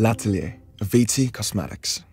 L'Atelier VT Cosmetics.